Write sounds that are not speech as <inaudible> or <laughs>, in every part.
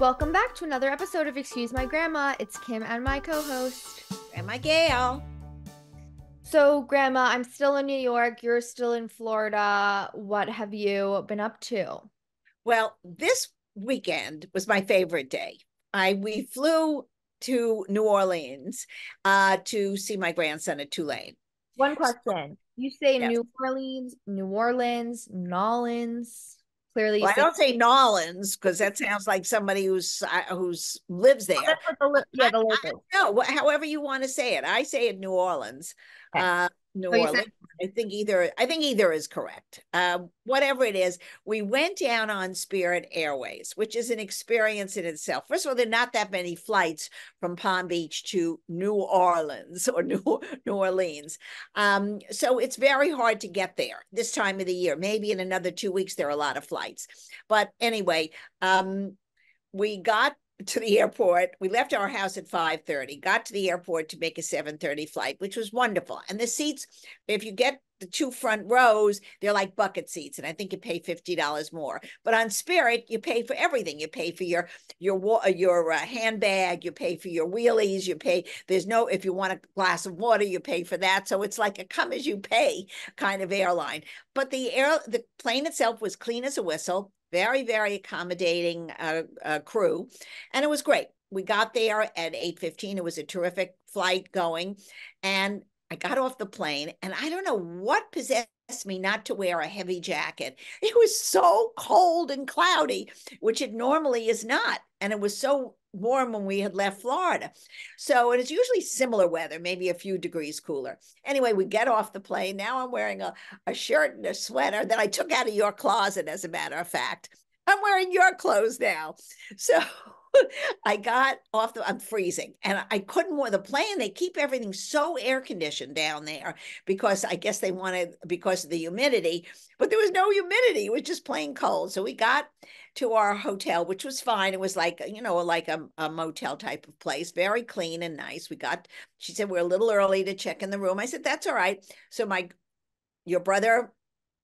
Welcome back to another episode of Excuse My Grandma. It's Kim and my co host, Grandma Gail. So, Grandma, I'm still in New York. You're still in Florida. What have you been up to? Well, this weekend was my favorite day. I we flew to New Orleans uh, to see my grandson at Tulane. One question. You say yes. New Orleans, New Orleans, Nolans. Clearly, well, I don't say Nolans because that sounds like somebody who's uh, who's lives there. The, yeah, the local. No, however you want to say it. I say it New Orleans. Okay. Uh, New so Orleans. I think either I think either is correct. Uh, whatever it is, we went down on Spirit Airways, which is an experience in itself. First of all, there are not that many flights from Palm Beach to New Orleans <laughs> or New New Orleans, um, so it's very hard to get there this time of the year. Maybe in another two weeks there are a lot of flights, but anyway, um, we got to the airport. We left our house at 5:30, got to the airport to make a 7:30 flight, which was wonderful. And the seats, if you get the two front rows, they're like bucket seats, and I think you pay fifty dollars more. But on Spirit, you pay for everything. You pay for your your your uh, handbag. You pay for your wheelies. You pay. There's no if you want a glass of water, you pay for that. So it's like a come as you pay kind of airline. But the air the plane itself was clean as a whistle very, very accommodating uh, uh, crew. And it was great. We got there at 8.15. It was a terrific flight going. And I got off the plane and I don't know what possessed me not to wear a heavy jacket. It was so cold and cloudy, which it normally is not. And it was so warm when we had left Florida. So it is usually similar weather, maybe a few degrees cooler. Anyway, we get off the plane. Now I'm wearing a, a shirt and a sweater that I took out of your closet, as a matter of fact. I'm wearing your clothes now. So <laughs> I got off the, I'm freezing and I couldn't wear the plane. They keep everything so air conditioned down there because I guess they wanted, because of the humidity, but there was no humidity. It was just plain cold. So we got to our hotel, which was fine. It was like, you know, like a, a motel type of place, very clean and nice. We got, she said, we're a little early to check in the room. I said, that's all right. So my, your brother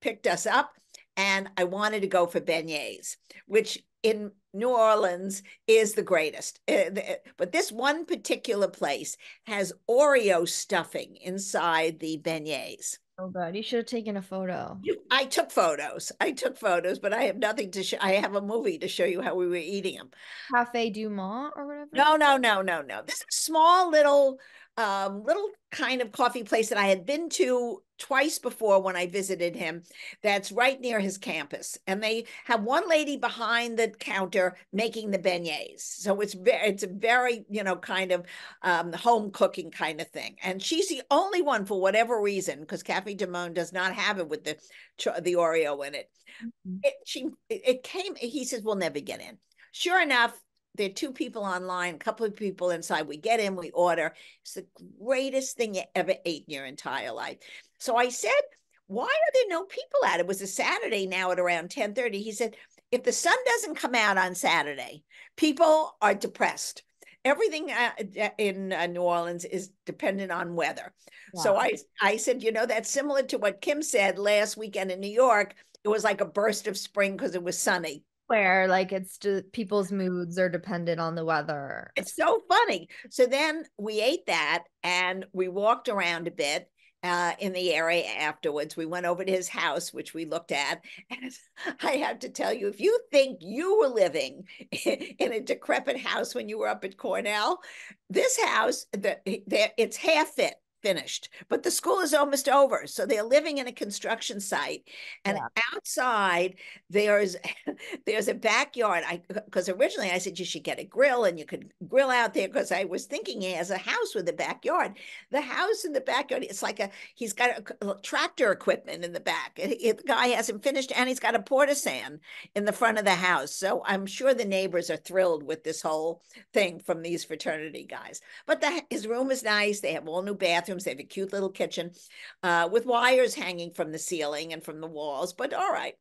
picked us up and I wanted to go for beignets, which in New Orleans is the greatest. Uh, but this one particular place has Oreo stuffing inside the beignets. Oh God, you should have taken a photo. You, I took photos. I took photos, but I have nothing to show. I have a movie to show you how we were eating them. Cafe Du Monde or whatever. No, no, no, no, no. This is a small little um, little kind of coffee place that I had been to twice before when I visited him. That's right near his campus, and they have one lady behind the counter making the beignets. So it's very, it's a very you know kind of um, home cooking kind of thing. And she's the only one for whatever reason, because Cafe Du Monde does not have it with the the Oreo in it. Mm-hmm. It she it came. He says we'll never get in. Sure enough, there are two people online, a couple of people inside. We get in, we order. It's the greatest thing you ever ate in your entire life. So I said, why are there no people at it? It was a Saturday now at around 1030. He said, if the sun doesn't come out on Saturday, people are depressed. Everything uh, in uh, New Orleans is dependent on weather. Wow. So I, I said, you know, that's similar to what Kim said last weekend in New York. It was like a burst of spring because it was sunny where like it's just people's moods are dependent on the weather. It's so funny. So then we ate that and we walked around a bit uh, in the area afterwards. We went over to his house, which we looked at. And <laughs> I have to tell you, if you think you were living <laughs> in a decrepit house when you were up at Cornell, this house, the, the, it's half fit finished, but the school is almost over. So they're living in a construction site, and yeah. outside there's <laughs> there's a backyard. I because originally I said you should get a grill and you could grill out there because I was thinking he has a house with a backyard. The house in the backyard, it's like a he's got a, a tractor equipment in the back. It, the guy hasn't finished, and he's got a porta sand in the front of the house. So I'm sure the neighbors are thrilled with this whole thing from these fraternity guys. But the, his room is nice. They have all new bathrooms bathrooms. They have a cute little kitchen uh, with wires hanging from the ceiling and from the walls, but all right.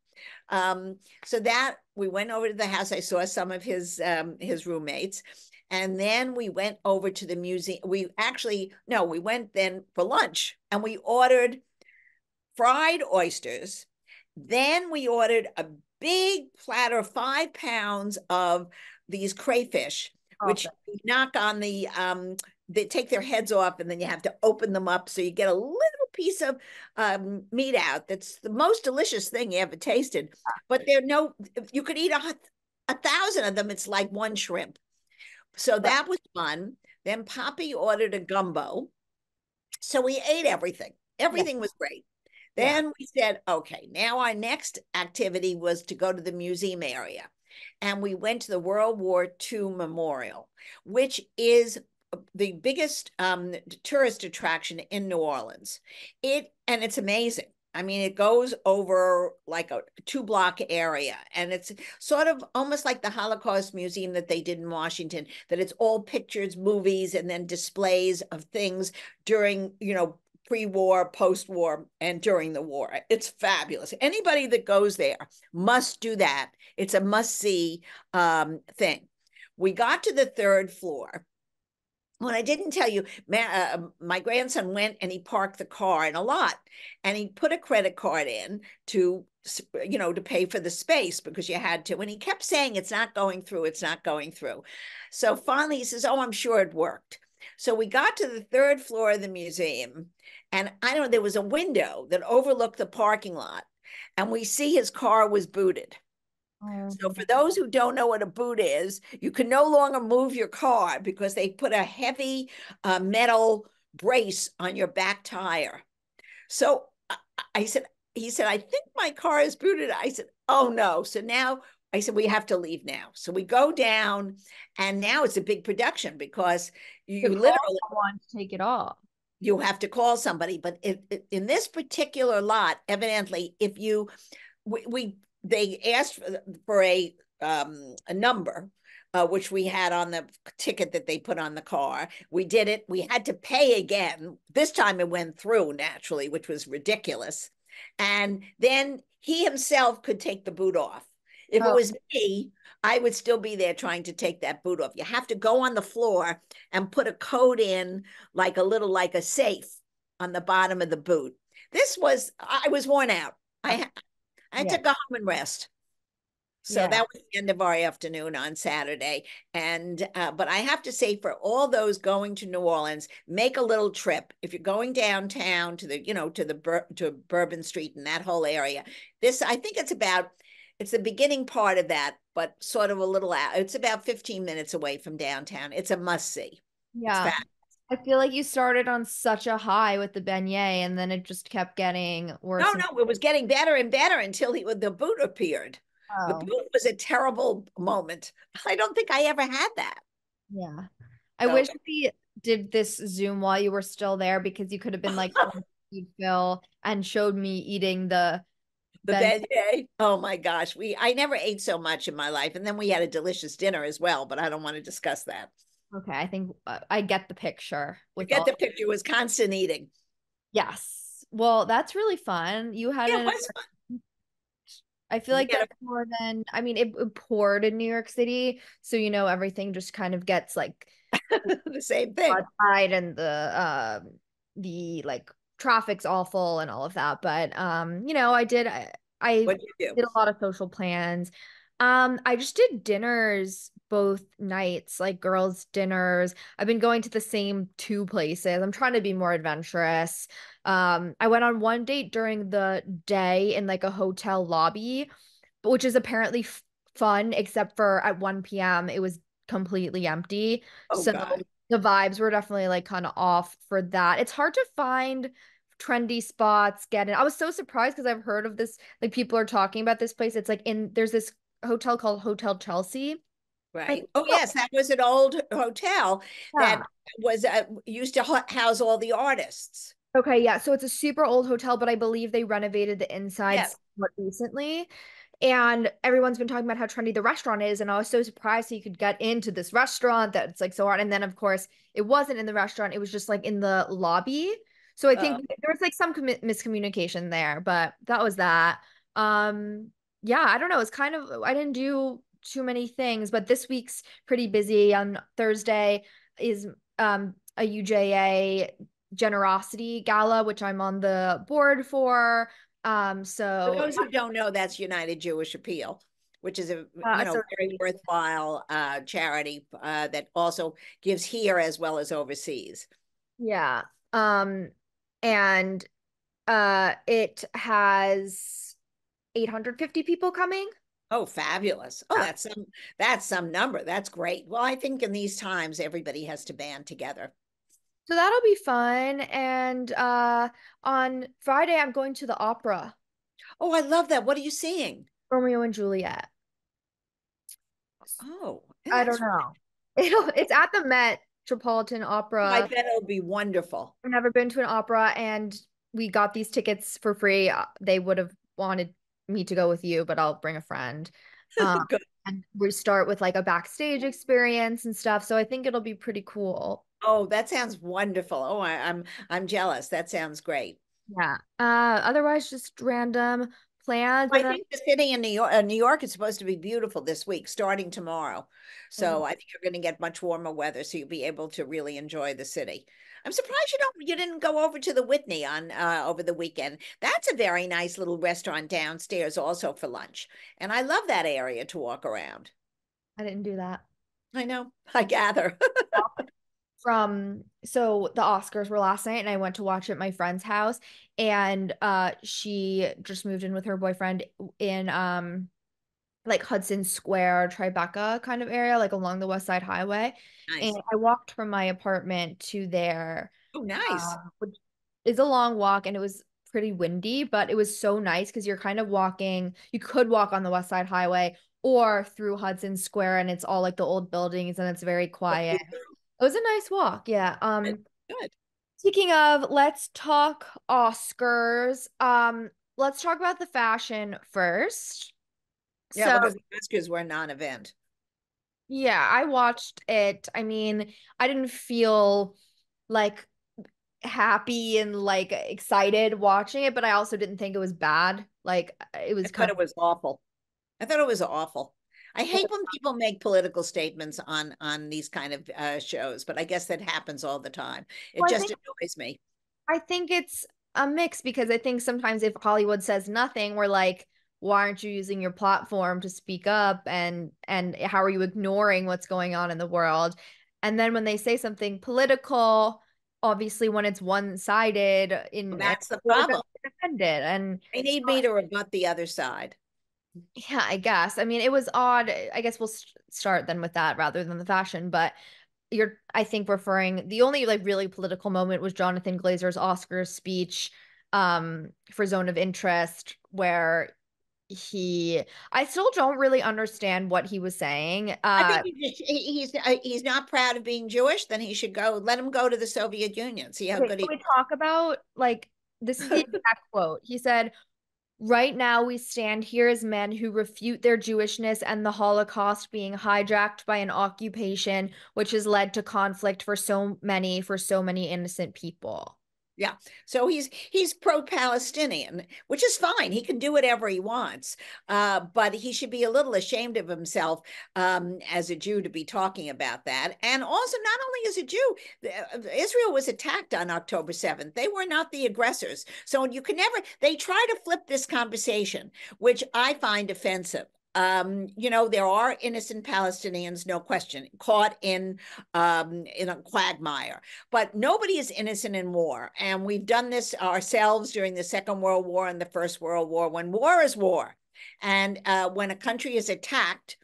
Um, so that we went over to the house. I saw some of his um, his roommates. And then we went over to the museum. We actually, no, we went then for lunch and we ordered fried oysters. Then we ordered a big platter, five pounds of these crayfish, which knock on the um they take their heads off and then you have to open them up so you get a little piece of um, meat out that's the most delicious thing you ever tasted. But there are no you could eat a, a thousand of them it's like one shrimp. So that was fun. Then poppy ordered a gumbo. So we ate everything. Everything was great. Then yeah. we said okay now our next activity was to go to the museum area. And we went to the world war ii memorial which is the biggest um, tourist attraction in New Orleans. It and it's amazing. I mean, it goes over like a two block area, and it's sort of almost like the Holocaust Museum that they did in Washington, that it's all pictures, movies, and then displays of things during, you know, pre war, post war, and during the war. It's fabulous. Anybody that goes there must do that. It's a must see um, thing. We got to the third floor when I didn't tell you, my, uh, my grandson went and he parked the car in a lot and he put a credit card in to, you know, to pay for the space because you had to. And he kept saying, it's not going through, it's not going through. So finally he says, oh, I'm sure it worked. So we got to the third floor of the museum and I don't know, there was a window that overlooked the parking lot and we see his car was booted. So for those who don't know what a boot is, you can no longer move your car because they put a heavy uh, metal brace on your back tire. So I, I said, he said, I think my car is booted. I said, oh no. So now I said, we have to leave now. So we go down and now it's a big production because you literally want to take it off. You have to call somebody. But it, it, in this particular lot, evidently, if you, we, we they asked for a um, a number, uh, which we had on the ticket that they put on the car. We did it. We had to pay again. This time it went through naturally, which was ridiculous. And then he himself could take the boot off. If oh. it was me, I would still be there trying to take that boot off. You have to go on the floor and put a code in, like a little like a safe on the bottom of the boot. This was I was worn out. I I yeah. took a home and rest. So yeah. that was the end of our afternoon on Saturday. And, uh, but I have to say, for all those going to New Orleans, make a little trip. If you're going downtown to the, you know, to the, Bur- to Bourbon Street and that whole area, this, I think it's about, it's the beginning part of that, but sort of a little out. It's about 15 minutes away from downtown. It's a must see. Yeah. I feel like you started on such a high with the beignet, and then it just kept getting worse. No, no, it was getting better and better until he the boot appeared. Oh. The boot was a terrible moment. I don't think I ever had that. Yeah, I so. wish we did this Zoom while you were still there because you could have been like <laughs> oh, Phil and showed me eating the the beignet. Oh my gosh, we I never ate so much in my life, and then we had a delicious dinner as well. But I don't want to discuss that. Okay, I think uh, I get the picture. Get all- the picture. Was constant eating. Yes. Well, that's really fun. You had yeah, was fun. I feel like that's more than I mean it, it, poured in New York City, so you know everything just kind of gets like <laughs> the same thing. Outside and the um the like traffic's awful and all of that, but um you know I did I, I did a lot of social plans. Um, I just did dinners both nights, like girls' dinners. I've been going to the same two places. I'm trying to be more adventurous. Um, I went on one date during the day in like a hotel lobby, which is apparently f- fun, except for at 1 p.m. it was completely empty. Oh, so God. the vibes were definitely like kind of off for that. It's hard to find trendy spots get in. I was so surprised because I've heard of this, like people are talking about this place. It's like in there's this hotel called Hotel Chelsea. Right. Oh, yes, that was an old hotel yeah. that was uh, used to house all the artists. Okay, yeah. So it's a super old hotel, but I believe they renovated the inside recently. And everyone's been talking about how trendy the restaurant is. And I was so surprised you could get into this restaurant that's like so hard. And then, of course, it wasn't in the restaurant, it was just like in the lobby. So I think oh. there was like some com- miscommunication there, but that was that. Um, yeah, I don't know. It's kind of I didn't do too many things, but this week's pretty busy. On Thursday is um a UJA generosity gala, which I'm on the board for. Um, so for those who don't know, that's United Jewish Appeal, which is a uh, you know very worthwhile uh, charity uh, that also gives here as well as overseas. Yeah, um, and uh, it has 850 people coming. Oh, fabulous! Oh, that's some that's some number. That's great. Well, I think in these times, everybody has to band together. So that'll be fun. And uh, on Friday, I'm going to the opera. Oh, I love that. What are you seeing? Romeo and Juliet. Oh, I don't know. It'll, <laughs> it's at the Metropolitan Opera. I bet it'll be wonderful. I've never been to an opera, and we got these tickets for free. Uh, they would have wanted me to go with you, but I'll bring a friend. Um, <laughs> and we start with like a backstage experience and stuff. So I think it'll be pretty cool. Oh, that sounds wonderful. Oh, I, I'm I'm jealous. That sounds great. Yeah. Uh, otherwise, just random plans. I think the city in New York, uh, New York is supposed to be beautiful this week, starting tomorrow. So mm-hmm. I think you're going to get much warmer weather, so you'll be able to really enjoy the city. I'm surprised you don't you didn't go over to the Whitney on uh, over the weekend. That's a very nice little restaurant downstairs, also for lunch, and I love that area to walk around. I didn't do that. I know. I gather. <laughs> from so the Oscars were last night and I went to watch at my friend's house and uh she just moved in with her boyfriend in um like Hudson Square, Tribeca kind of area, like along the West Side Highway. Nice. And I walked from my apartment to there. Oh, nice. Uh, which is a long walk and it was pretty windy, but it was so nice because you're kind of walking, you could walk on the West Side Highway or through Hudson Square and it's all like the old buildings and it's very quiet. It was a nice walk. Yeah. Um good. Speaking of, let's talk Oscars. Um, let's talk about the fashion first. Yeah, so, because the Oscars were non-event. Yeah, I watched it. I mean, I didn't feel like happy and like excited watching it, but I also didn't think it was bad. Like it was I kind of it was awful. I thought it was awful. I hate when people make political statements on on these kind of uh, shows, but I guess that happens all the time. It well, just think, annoys me. I think it's a mix because I think sometimes if Hollywood says nothing, we're like, why aren't you using your platform to speak up and and how are you ignoring what's going on in the world? And then when they say something political, obviously when it's one-sided in well, that's the problem. Defended and they need me to rebut the other side. Yeah, I guess. I mean, it was odd. I guess we'll st- start then with that rather than the fashion, but you're I think referring the only like really political moment was Jonathan Glazer's Oscars speech um for Zone of Interest where he I still don't really understand what he was saying. Uh, I think he's he's, uh, he's not proud of being Jewish. Then he should go. Let him go to the Soviet Union. See how good he. we talk about like this is the <laughs> exact quote. He said, Right now, we stand here as men who refute their Jewishness and the Holocaust being hijacked by an occupation which has led to conflict for so many, for so many innocent people. Yeah. So he's he's pro-Palestinian, which is fine. He can do whatever he wants. Uh, but he should be a little ashamed of himself um, as a Jew to be talking about that. And also, not only as a Jew, uh, Israel was attacked on October 7th. They were not the aggressors. So you can never, they try to flip this conversation, which I find offensive. Um, you know, there are innocent Palestinians, no question, caught in um, in a quagmire. But nobody is innocent in war, and we've done this ourselves during the Second World War and the First World War. When war is war, and uh, when a country is attacked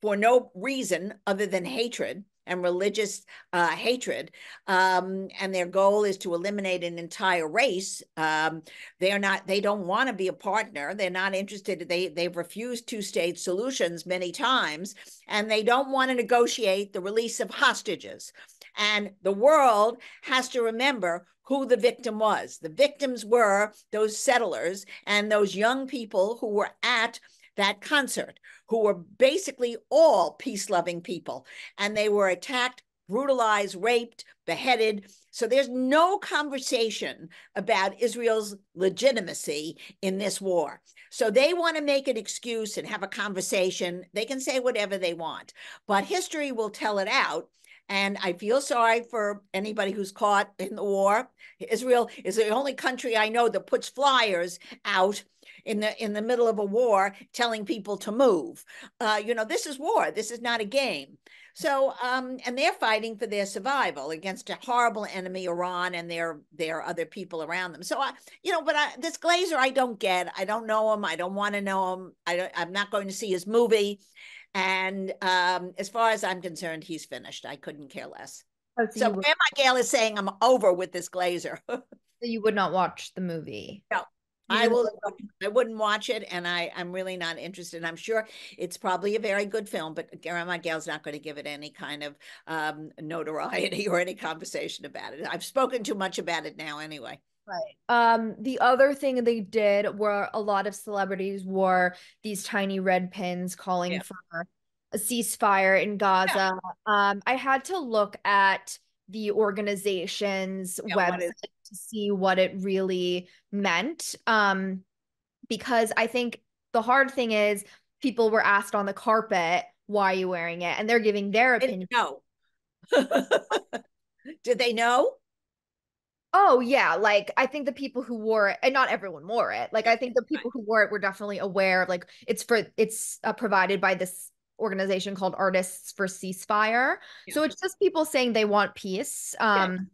for no reason other than hatred, and religious uh, hatred, um, and their goal is to eliminate an entire race. Um, they're not. They don't want to be a partner. They're not interested. They they've refused two state solutions many times, and they don't want to negotiate the release of hostages. And the world has to remember who the victim was. The victims were those settlers and those young people who were at that concert, who were basically all peace loving people. And they were attacked, brutalized, raped, beheaded. So there's no conversation about Israel's legitimacy in this war. So they want to make an excuse and have a conversation. They can say whatever they want, but history will tell it out. And I feel sorry for anybody who's caught in the war. Israel is the only country I know that puts flyers out in the in the middle of a war telling people to move. Uh, you know, this is war. This is not a game. So, um, and they're fighting for their survival against a horrible enemy, Iran, and their their other people around them. So, I, you know, but I, this Glazer, I don't get. I don't know him. I don't want to know him. I don't, I'm not going to see his movie. And um, as far as I'm concerned, he's finished. I couldn't care less. Oh, so, so Grandma Gail is saying I'm over with this Glazer. <laughs> so you would not watch the movie? No, I will. I wouldn't watch it, and I I'm really not interested. I'm sure it's probably a very good film, but Grandma Gail's not going to give it any kind of um, notoriety or any conversation about it. I've spoken too much about it now, anyway. Right. Um, the other thing they did were a lot of celebrities wore these tiny red pins calling yeah. for a ceasefire in Gaza. Yeah. Um, I had to look at the organization's yeah, website to see what it really meant. Um, because I think the hard thing is people were asked on the carpet, why are you wearing it? And they're giving their opinion. No. <laughs> Did they know? Oh yeah, like I think the people who wore it, and not everyone wore it. Like I think the people who wore it were definitely aware of like it's for it's uh, provided by this organization called Artists for Ceasefire. Yeah. So it's just people saying they want peace. Um.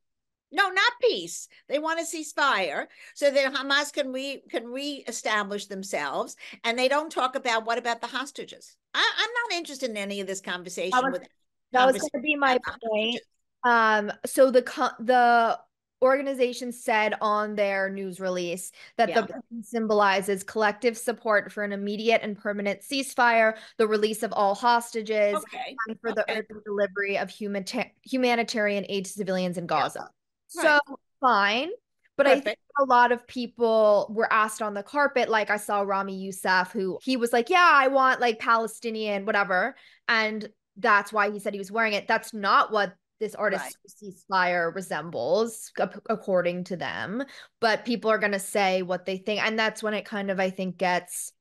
No, not peace. They want to ceasefire so that Hamas can re can reestablish themselves, and they don't talk about what about the hostages. I, am not interested in any of this conversation. That was, with that was going to be my point. Um, so the the organization said on their news release that yeah. the symbolizes collective support for an immediate and permanent ceasefire, the release of all hostages, okay. and for okay. the urgent delivery of humanita- humanitarian aid to civilians in Gaza. Right. So fine. But Perfect. I think a lot of people were asked on the carpet, like I saw Ramy Youssef, who he was like, Yeah, I want like Palestinian, whatever. And that's why he said he was wearing it. That's not what this artist right. ceasefire resembles according to them but people are going to say what they think and that's when it kind of i think gets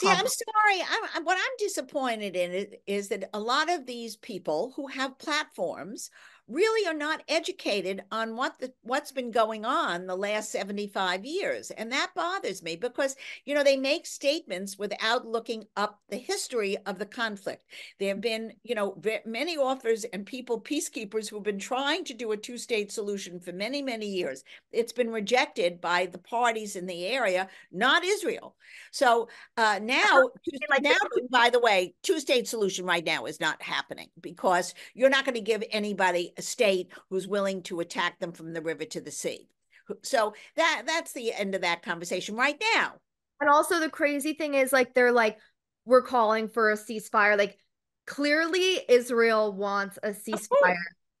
See, I'm sorry. I'm, what I'm disappointed in is, is that a lot of these people who have platforms really are not educated on what the what's been going on the last 75 years and that bothers me because you know they make statements without looking up the history of the conflict. There have been you know many authors and people peacekeepers who've been trying to do a two state solution for many many years. It's been rejected by the parties in the area not israel. So uh, now like now by the way two state solution right now is not happening because you're not going to give anybody state who's willing to attack them from the river to the sea. So that that's the end of that conversation right now. And also the crazy thing is like they're like we're calling for a ceasefire like clearly Israel wants a ceasefire.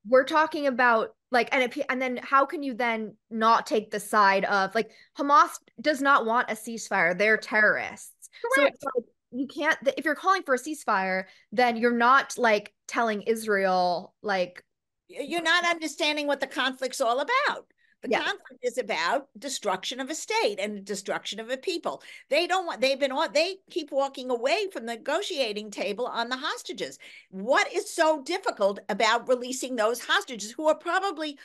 We're talking about like and it, and then how can you then not take the side of like Hamas does not want a ceasefire. They're terrorists. Correct. So like, you can't if you're calling for a ceasefire then you're not like telling Israel like you're not understanding what the conflict's all about. The yeah. conflict is about destruction of a state and destruction of a people. They don't want, they've been on, they keep walking away from the negotiating table on the hostages. What is so difficult about releasing those hostages who are probably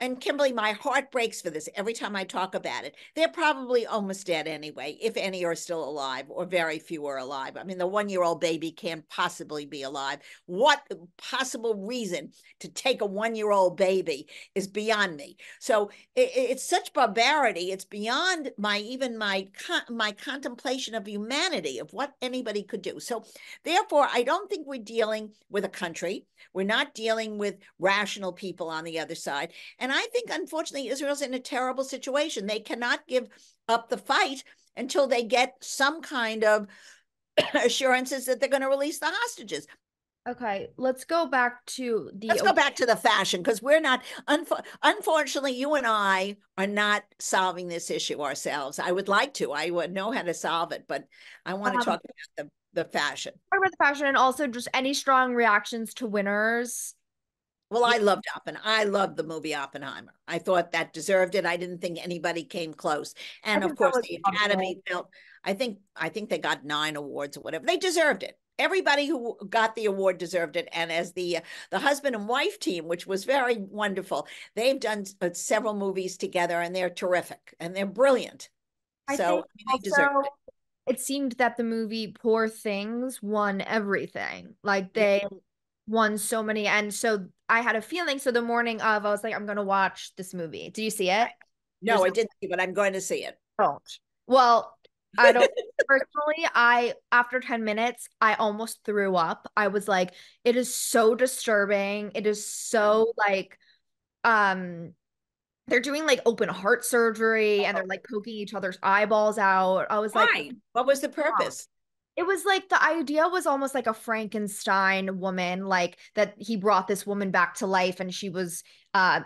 and Kimberly, my heart breaks for this every time I talk about it. They're probably almost dead anyway, if any are still alive, or very few are alive. I mean, the one year old baby can't possibly be alive. What possible reason to take a one year old baby is beyond me. So it, it's such barbarity. It's beyond my even my my contemplation of humanity of what anybody could do. So therefore, I don't think we're dealing with a country. We're not dealing with rational people on the other side. And and I think, unfortunately, Israel's in a terrible situation. They cannot give up the fight until they get some kind of <coughs> assurances that they're going to release the hostages. Okay, let's go back to the. Let's go back to the fashion because we're not. Unfo- unfortunately, you and I are not solving this issue ourselves. I would like to. I would know how to solve it, but I want um, to talk about the the fashion. Talk about the fashion and also just any strong reactions to winners well, I loved Oppenheimer. I loved the movie Oppenheimer. I thought that deserved it. I didn't think anybody came close. And of course, the Academy felt. I think I think they got nine awards or whatever. They deserved it. Everybody who got the award deserved it. And as the the husband and wife team, which was very wonderful, they've done uh, several movies together, and they're terrific and they're brilliant. I so they deserve it. it seemed that the movie Poor Things won everything. Like they yeah. Won so many. And so I had a feeling. So the morning of, I was like, I'm going to watch this movie. Do you see it? No, I didn't see, but I'm going to see it. Don't. Well, I don't <laughs> personally, I after 10 minutes, I almost threw up. I was like, it is so disturbing. It is so like um they're doing like open heart surgery and they're like poking each other's eyeballs out. I was Why? like, what was the purpose? It was like the idea was almost like a Frankenstein woman, like that he brought this woman back to life and she was uh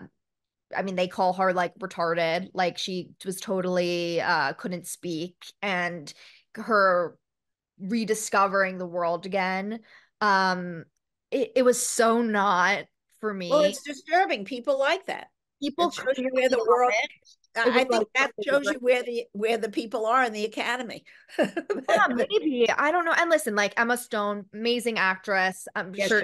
I mean, they call her like retarded. Like she was totally uh couldn't speak and her rediscovering the world again. Um it, it was so not for me. Well, it's disturbing. People like that. People shows you where the world I think like, that shows you where the where the people are in the academy. <laughs> yeah, maybe. I don't know. And listen, like Emma Stone, amazing actress. I'm yes, sure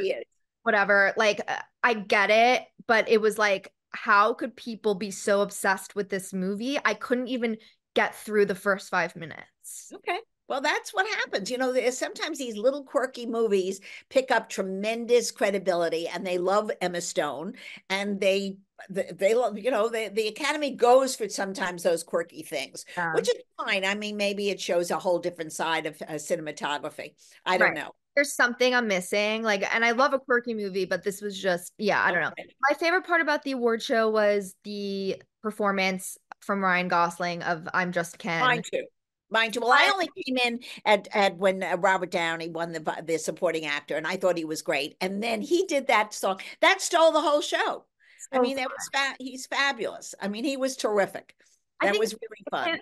whatever. Like uh, I get it, but it was like how could people be so obsessed with this movie? I couldn't even get through the first five minutes. Okay. Well, that's what happens. You know, sometimes these little quirky movies pick up tremendous credibility and they love Emma Stone and they they love you know the, the academy goes for sometimes those quirky things yeah. which is fine i mean maybe it shows a whole different side of uh, cinematography i don't right. know there's something I'm missing. Like, and I love a quirky movie, but this was just, yeah, I don't know. My favorite part about the award show was the performance from Ryan Gosling of "I'm Just Ken." Mine too. Mine you. Well, I only came in at at when uh, Robert Downey won the the supporting actor, and I thought he was great. And then he did that song that stole the whole show. So I mean, that was fa- he's fabulous. I mean, he was terrific. That was really fun.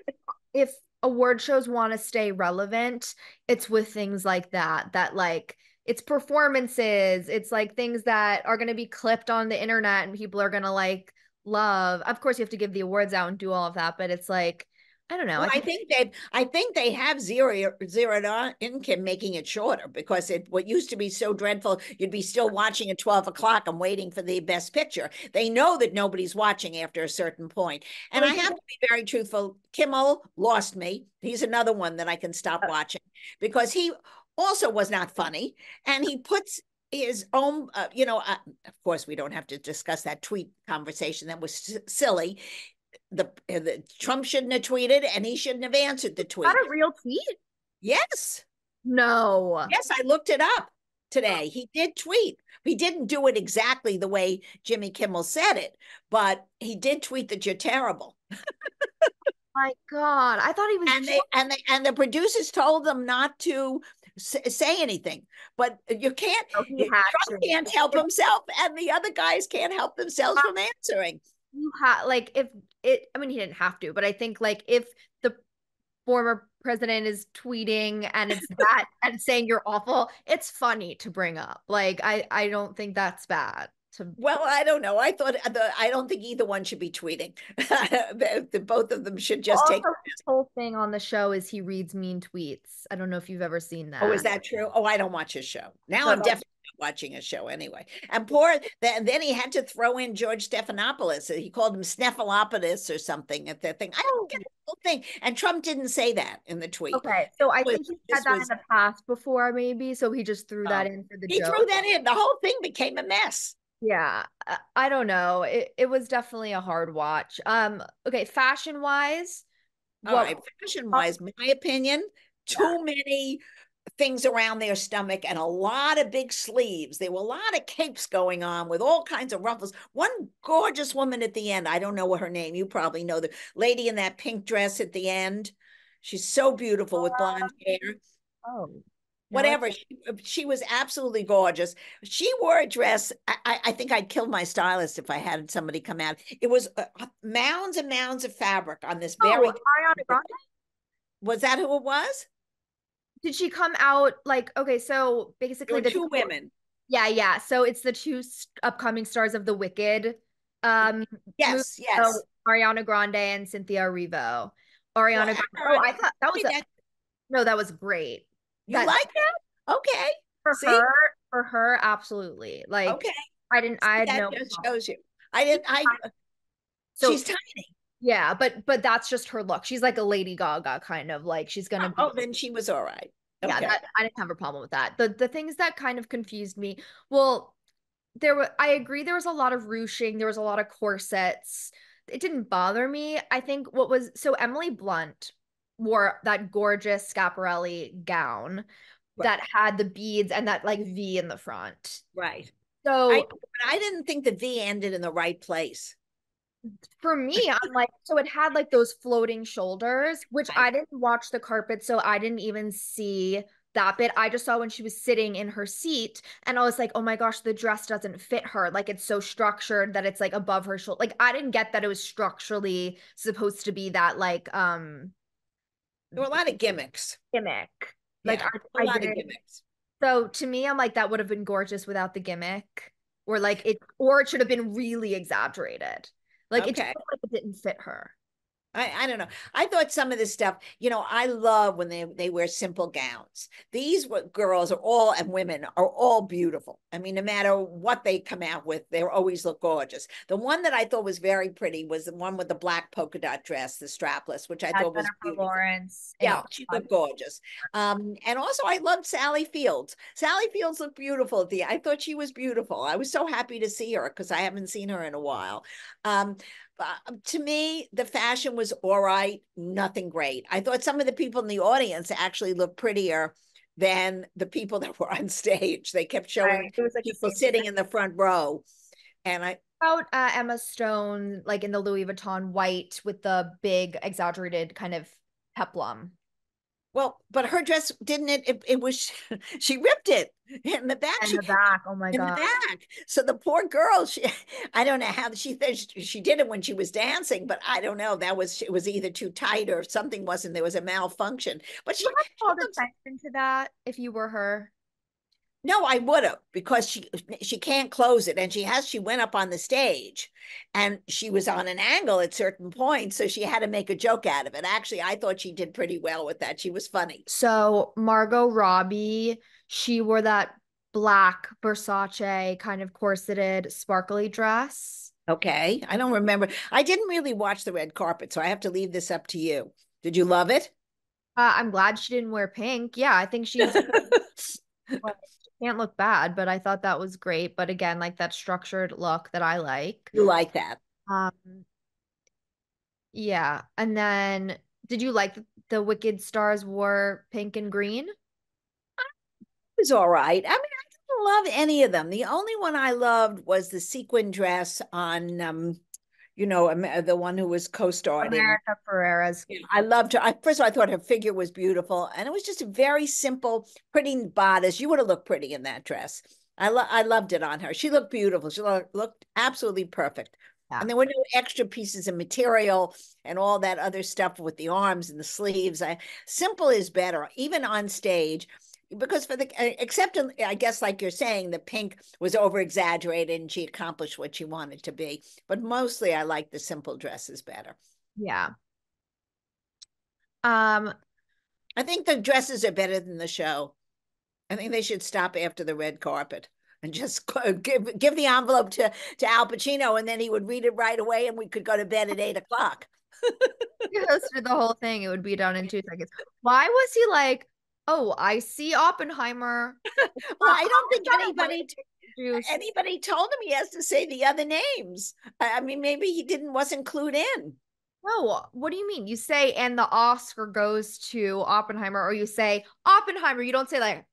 If award shows want to stay relevant, it's with things like that, that like it's performances, it's like things that are going to be clipped on the internet and people are going to like love. Of course, you have to give the awards out and do all of that, but it's like, I don't know. Well, I, think, they I think they have zero zero income making it shorter because it what used to be so dreadful. You'd be still watching at twelve o'clock and waiting for the best picture. They know that nobody's watching after a certain point. And I have to be very truthful. Kimmel lost me. He's another one that I can stop uh. watching because he also was not funny, and he puts his own, uh, you know, uh, of course, we don't have to discuss that tweet conversation that was s- silly the, uh, the Trump shouldn't have tweeted and he shouldn't have answered the tweet. Not a real tweet? Yes. No. Yes, I looked it up today. He did tweet. He didn't do it exactly the way Jimmy Kimmel said it, but he did tweet that you're terrible. <laughs> My God, I thought he was. And they and they and the producers told them not to say anything, but you can't. Oh, Trump can't help himself, and the other guys can't help themselves from answering you have like if it i mean he didn't have to but i think like if the former president is tweeting and it's <laughs> that and saying you're awful it's funny to bring up. Like i i don't think that's bad to well i don't know. I thought uh, the, i don't think either one should be tweeting. <laughs> The, the, both of them should just also, take his whole thing on the show is he reads mean tweets. I don't know if you've ever seen that oh is that. true? Oh i don't watch his show. Now i'm definitely watching a show anyway. And poor, and then he had to throw in George Stephanopoulos. He called him Snuffleupagus or something at that thing. I don't get the whole thing. And Trump didn't say that in the tweet. Okay. So I think he had that was, in the past before, maybe. So he just threw that oh. in for the He joke. threw that in. The whole thing became a mess. Yeah, I don't know. It it was definitely a hard watch. Um, okay, fashion wise. All right, fashion wise, my opinion, too yeah. many things around their stomach and a lot of big sleeves. There were a lot of capes going on with all kinds of ruffles. One gorgeous woman at the end, I don't know what her name, you probably know the lady in that pink dress at the end. She's so beautiful with blonde hair. Oh, whatever. She, she, was absolutely gorgeous. She wore a dress. I, I, think I'd kill my stylist if I had somebody come out. It was uh, mounds and mounds of fabric on this very. Oh, <laughs> Grande? Was that who it was? Did she come out like okay so basically the two women. Yeah yeah so it's the two upcoming stars of the wicked um yes yes. So ariana grande and cynthia erivo. Ariana well, grande, oh i thought that was a, no that was great. You that, like that? Okay. For See? her for her absolutely. Like okay. I didn't i had that no just shows you. I didn't i so she's tiny Yeah, but but that's just her look. She's like a Lady Gaga kind of like she's gonna. Oh, be- oh then she was all right. Okay. Yeah, that, I didn't have a problem with that. The the things that kind of confused me. Well, there were. I agree. There was a lot of ruching. There was a lot of corsets. It didn't bother me. I think what was so Emily Blunt wore that gorgeous Schiaparelli gown right. that had the beads and that like V in the front. Right. So I, I didn't think the V ended in the right place. For me, I'm like, so it had like those floating shoulders, which. I didn't watch the carpet, so I didn't even see that bit. I just saw when she was sitting in her seat, and I was like, oh my gosh, the dress doesn't fit her. Like it's so structured that it's like above her shoulder. Like I didn't get that it was structurally supposed to be that like um there were a lot of gimmicks. Gimmick. Like yeah, I, a lot of gimmicks. So to me, I'm like, that would have been gorgeous without the gimmick. Or like it or it should have been really exaggerated. Like okay. it just felt like it didn't fit her. I, I don't know. I thought some of this stuff, you know, I love when they, they wear simple gowns. These girls are all, and women are all beautiful. I mean, no matter what they come out with, they always look gorgeous. The one that I thought was very pretty was the one with the black polka dot dress, the strapless, which I That's thought was beautiful. Lawrence. Yeah, she looked gorgeous. Um, and also I loved Sally Fields. Sally Fields looked beautiful at the, I thought she was beautiful. I was so happy to see her because I haven't seen her in a while. Um, uh, to me, the fashion was all right, nothing great. I thought some of the people in the audience actually looked prettier than the people that <laughs> were on stage. They kept showing right. like people sitting in the front row. And I about uh, Emma Stone, like in the Louis Vuitton white with the big exaggerated kind of peplum. Well, but her dress didn't it? It, it was <laughs> she ripped it in the back. In she, the back. Oh my god. In the back. So the poor girl. She, <laughs> I don't know how she she did it when she was dancing, but I don't know. That was it was either too tight or something wasn't. There was a malfunction. But she called attention to that if you were her. No, I would have because she she can't close it, and she has. She went up on the stage, and she was on an angle at certain points, so she had to make a joke out of it. Actually, I thought she did pretty well with that. She was funny. So Margot Robbie, she wore that black Versace kind of corseted, sparkly dress. Okay, I don't remember. I didn't really watch the red carpet, so I have to leave this up to you. Did you love it? Uh, I'm glad she didn't wear pink. Yeah, I think she's <laughs> can't look bad, but I thought that was great. But again, like that structured look that I like. You like that. Um yeah. And then did you like the Wicked Stars wore pink and green? It was all right. I mean, I didn't love any of them. The only one I loved was the sequin dress on um you know, um, uh, the one who was co-starring. America Ferrera's. I loved her. I, first of all, I thought her figure was beautiful, and it was just a very simple, pretty bodice. You would have looked pretty in that dress. I lo- I loved it on her. She looked beautiful. She lo- looked absolutely perfect. Yeah. And there were no extra pieces of material and all that other stuff with the arms and the sleeves. I simple is better, even on stage because for the except I guess like you're saying the pink was over exaggerated and she accomplished what she wanted to be but mostly I like the simple dresses better. Yeah. Um I think the dresses are better than the show. I think they should stop after the red carpet and just give give the envelope to to Al Pacino and then he would read it right away and we could go to bed at eight o'clock. <laughs> He hosted the whole thing. It would be done in two seconds. Why was he like oh, I see Oppenheimer. <laughs> well, I don't think anybody anybody told him he has to say the other names. I mean, maybe he didn't wasn't clued in. No, what do you mean? You say and the Oscar goes to Oppenheimer, or you say Oppenheimer. You don't say like,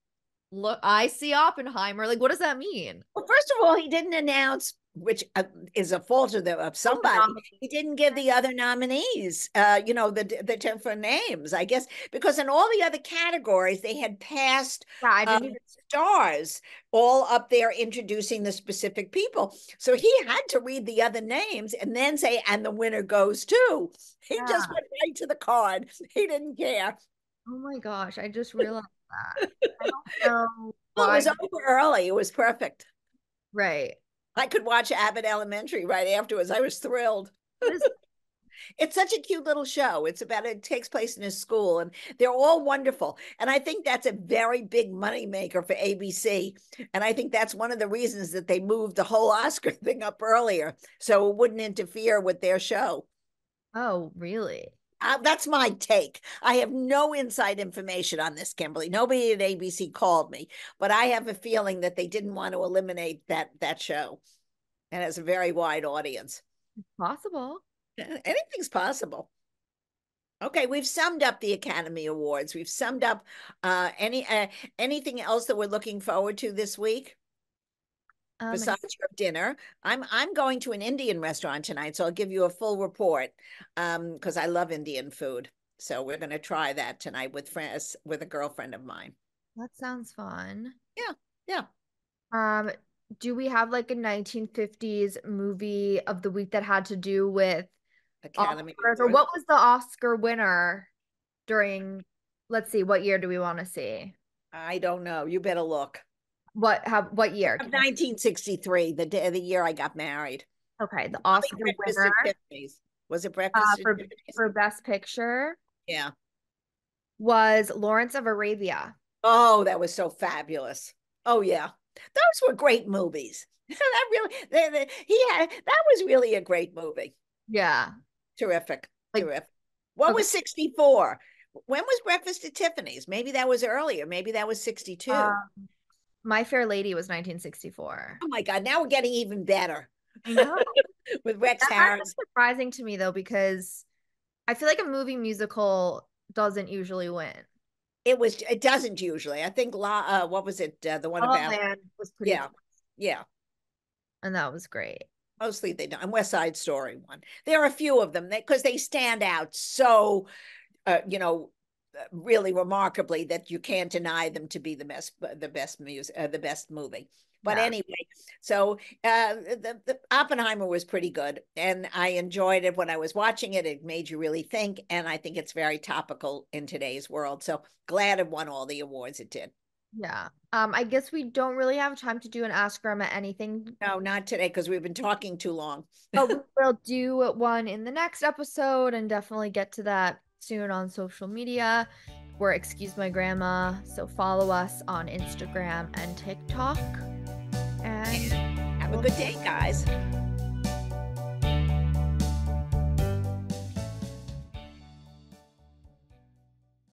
look, I see Oppenheimer. Like, what does that mean? Well, first of all, he didn't announce which uh, is a fault of, the, of somebody. He didn't give the other nominees, uh, you know, the the different names. I guess because in all the other categories they had passed yeah, um, stars all up there introducing the specific people. So he had to read the other names and then say, "And the winner goes to." He yeah. just went right to the card. He didn't care. Oh my gosh! I just <laughs> realized that. I don't know. Well, it was over early. It was perfect. Right. I could watch Abbott Elementary right afterwards. I was thrilled. <laughs> it's such a cute little show. It's about it takes place in a school, and they're all wonderful. And I think that's a very big money maker for ABC. And I think that's one of the reasons that they moved the whole Oscar <laughs> thing up earlier, so it wouldn't interfere with their show. Oh, really? Uh, that's my take. I have no inside information on this, Kimberly. Nobody at ABC called me, but I have a feeling that they didn't want to eliminate that that show. And has a very wide audience. It's possible. Anything's possible. Okay, we've summed up the Academy Awards. We've summed up uh, any uh, anything else that we're looking forward to this week. Um, Besides your dinner, I'm I'm going to an Indian restaurant tonight, so I'll give you a full report because um, I love Indian food. So we're going to try that tonight with friends with a girlfriend of mine. That sounds fun. Yeah, yeah. Um, do we have like a 1950s movie of the week that had to do with Academy Oscars, or what was the Oscar winner during? Let's see, what year do we want to see? I don't know. You better look. What? How? What year? 1963, the day, the year I got married. Okay, the Oscar winner was it Breakfast uh, for, for Best Picture? Yeah, was Lawrence of Arabia. Oh, that was so fabulous. Oh yeah, those were great movies. <laughs> that really, they, they, he had that was really a great movie. Yeah, Terrific. Like, Terrific. What okay. was 64? When was Breakfast at Tiffany's? Maybe that was earlier. Maybe that was 62. Um, My Fair Lady was 1964. Oh my God. Now we're getting even better. <laughs> With Rex that Harris. surprising to me though, because I feel like a movie musical doesn't usually win. It was. It doesn't usually. I think. La. Uh, what was it? Uh, the one La about. Land was pretty. Yeah. Yeah. And that was great mostly they don't. And West Side Story one. There are a few of them because they, they, stand out so, uh, you know, really remarkably that you can't deny them to be the best, the best music, uh, the best movie. But yeah. anyway, so uh, the, the Oppenheimer was pretty good, and I enjoyed it when I was watching it. It made you really think, and I think it's very topical in today's world. So glad it won all the awards it did. Yeah. Um, I guess we don't really have time to do an ask Grandma anything. No, not today because we've been talking too long. but we <laughs> will do one in the next episode and definitely get to that soon on social media. We're Excuse My Grandma. So follow us on Instagram and TikTok. And have a good day, guys.